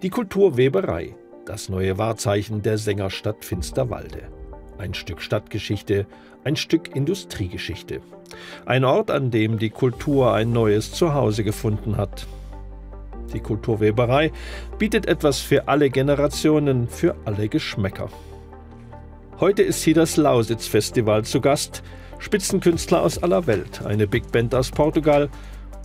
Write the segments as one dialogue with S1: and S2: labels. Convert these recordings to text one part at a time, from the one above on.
S1: Die Kulturweberei, das neue Wahrzeichen der Sängerstadt Finsterwalde. Ein Stück Stadtgeschichte, ein Stück Industriegeschichte. Ein Ort, an dem die Kultur ein neues Zuhause gefunden hat. Die Kulturweberei bietet etwas für alle Generationen, für alle Geschmäcker. Heute ist hier das Lausitz-Festival zu Gast. Spitzenkünstler aus aller Welt, eine Big Band aus Portugal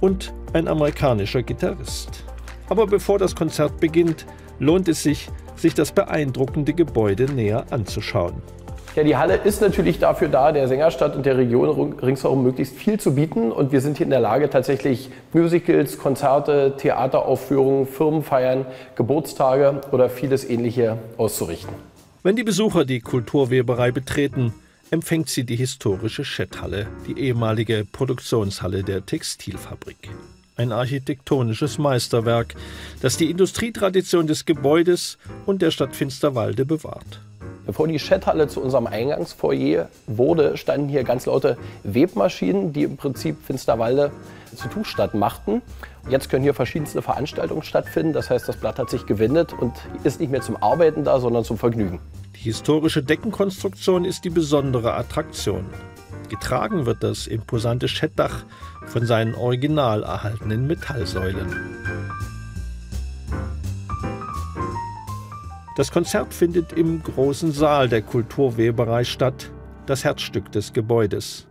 S1: und ein amerikanischer Gitarrist. Aber bevor das Konzert beginnt, lohnt es sich, sich das beeindruckende Gebäude näher anzuschauen.
S2: Ja, die Halle ist natürlich dafür da, der Sängerstadt und der Region ringsherum möglichst viel zu bieten. Und wir sind hier in der Lage, tatsächlich Musicals, Konzerte, Theateraufführungen, Firmenfeiern, Geburtstage oder vieles Ähnliche auszurichten.
S1: Wenn die Besucher die Kulturweberei betreten, empfängt sie die historische Schetthalle, die ehemalige Produktionshalle der Textilfabrik. Ein architektonisches Meisterwerk, das die Industrietradition des Gebäudes und der Stadt Finsterwalde bewahrt.
S2: Bevor die Schetthalle zu unserem Eingangsfoyer wurde, standen hier ganz laute Webmaschinen, die im Prinzip Finsterwalde zu Tuchstadt machten. Jetzt können hier verschiedenste Veranstaltungen stattfinden. Das heißt, das Blatt hat sich gewendet und ist nicht mehr zum Arbeiten da, sondern zum Vergnügen.
S1: Die historische Deckenkonstruktion ist die besondere Attraktion. Getragen wird das imposante Schettdach von seinen original erhaltenen Metallsäulen. Das Konzert findet im großen Saal der Kulturweberei statt, das Herzstück des Gebäudes.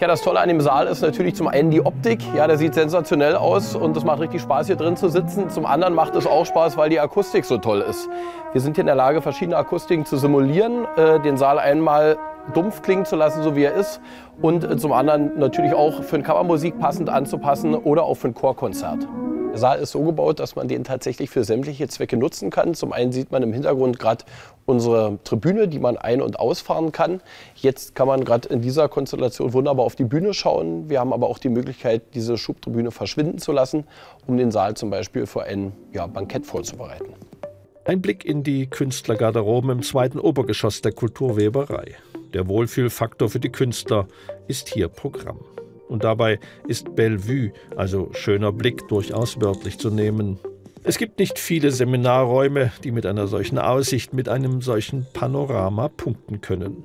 S2: Ja, das Tolle an dem Saal ist natürlich zum einen die Optik. Ja, der sieht sensationell aus und es macht richtig Spaß, hier drin zu sitzen. Zum anderen macht es auch Spaß, weil die Akustik so toll ist. Wir sind hier in der Lage, verschiedene Akustiken zu simulieren, äh, den Saal einmal dumpf klingen zu lassen, so wie er ist. Und äh, zum anderen natürlich auch für eine Kammermusik passend anzupassen oder auch für ein Chorkonzert. Der Saal ist so gebaut, dass man den tatsächlich für sämtliche Zwecke nutzen kann. Zum einen sieht man im Hintergrund gerade unsere Tribüne, die man ein- und ausfahren kann. Jetzt kann man gerade in dieser Konstellation wunderbar auf die Bühne schauen. Wir haben aber auch die Möglichkeit, diese Schubtribüne verschwinden zu lassen, um den Saal zum Beispiel für ein ja, Bankett vorzubereiten.
S1: Ein Blick in die Künstlergarderoben im zweiten Obergeschoss der Kulturweberei. Der Wohlfühlfaktor für die Künstler ist hier Programm. Und dabei ist Bellevue, also schöner Blick, durchaus wörtlich zu nehmen. Es gibt nicht viele Seminarräume, die mit einer solchen Aussicht, mit einem solchen Panorama punkten können.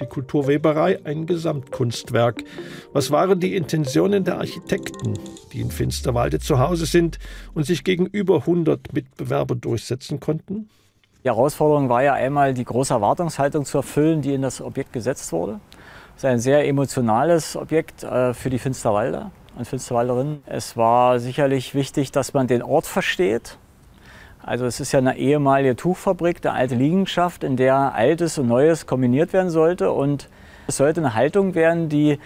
S1: Die Kulturweberei ein Gesamtkunstwerk. Was waren die Intentionen der Architekten, die in Finsterwalde zu Hause sind und sich gegenüber 100 Mitbewerber durchsetzen konnten?
S3: Die Herausforderung war ja einmal, die große Erwartungshaltung zu erfüllen, die in das Objekt gesetzt wurde. Es ist ein sehr emotionales Objekt äh, für die Finsterwalder und Finsterwalderinnen. Es war sicherlich wichtig, dass man den Ort versteht. Also es ist ja eine ehemalige Tuchfabrik, eine alte Liegenschaft, in der Altes und Neues kombiniert werden sollte. Und es sollte eine Haltung werden, die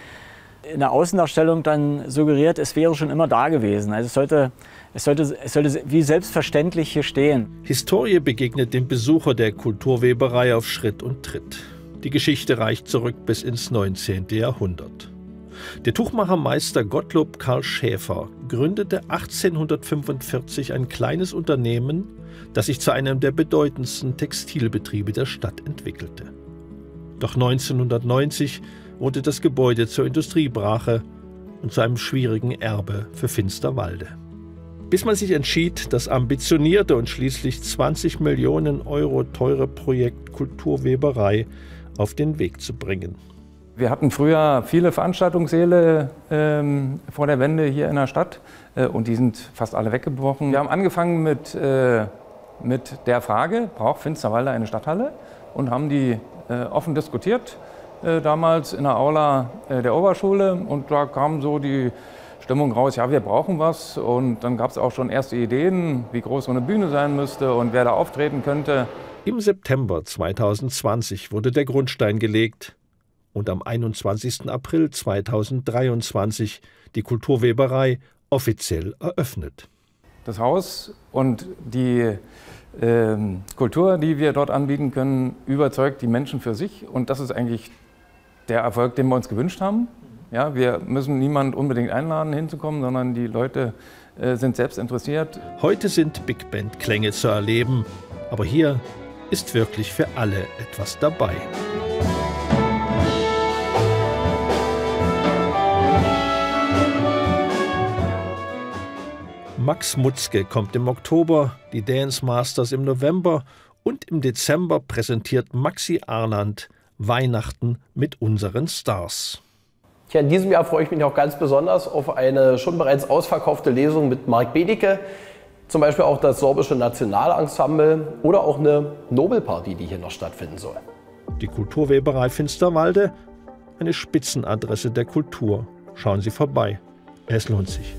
S3: in der Außendarstellung dann suggeriert, es wäre schon immer da gewesen. Also es sollte, es sollte, es sollte wie selbstverständlich hier stehen.
S1: Historie begegnet dem Besucher der Kulturweberei auf Schritt und Tritt. Die Geschichte reicht zurück bis ins 19. Jahrhundert. Der Tuchmachermeister Gottlob Karl Schäfer gründete 1845 ein kleines Unternehmen, das sich zu einem der bedeutendsten Textilbetriebe der Stadt entwickelte. Doch 1990 wurde das Gebäude zur Industriebrache und zu einem schwierigen Erbe für Finsterwalde. Bis man sich entschied, das ambitionierte und schließlich 20 Millionen Euro teure Projekt Kulturweberei auf den Weg zu bringen.
S4: Wir hatten früher viele Veranstaltungssäle ähm, vor der Wende hier in der Stadt äh, und die sind fast alle weggebrochen. Wir haben angefangen mit, äh, mit der Frage, braucht Finsterwalde eine Stadthalle? Und haben die äh, offen diskutiert, damals in der Aula äh, der Oberschule. Und da kam so die Stimmung raus, ja, wir brauchen was. Und dann gab es auch schon erste Ideen, wie groß so eine Bühne sein müsste und wer da auftreten könnte.
S1: Im September 2020 wurde der Grundstein gelegt und am 21. April 2023 die Kulturweberei offiziell eröffnet.
S4: Das Haus und die äh, Kultur, die wir dort anbieten können, überzeugt die Menschen für sich und das ist eigentlich der Erfolg, den wir uns gewünscht haben. Ja, wir müssen niemand unbedingt einladen, hinzukommen, sondern die Leute äh, sind selbst interessiert.
S1: Heute sind Big Band Klänge zu erleben, aber hier ist wirklich für alle etwas dabei. Max Mutzke kommt im Oktober, die Dance Masters im November und im Dezember präsentiert Maxi Arnand Weihnachten mit unseren Stars.
S2: Ja, in diesem Jahr freue ich mich auch ganz besonders auf eine schon bereits ausverkaufte Lesung mit Marc Bedicke, zum Beispiel auch das sorbische Nationalensemble oder auch eine Nobelparty, die hier noch stattfinden soll.
S1: Die Kulturweberei Finsterwalde, eine Spitzenadresse der Kultur. Schauen Sie vorbei. Es lohnt sich.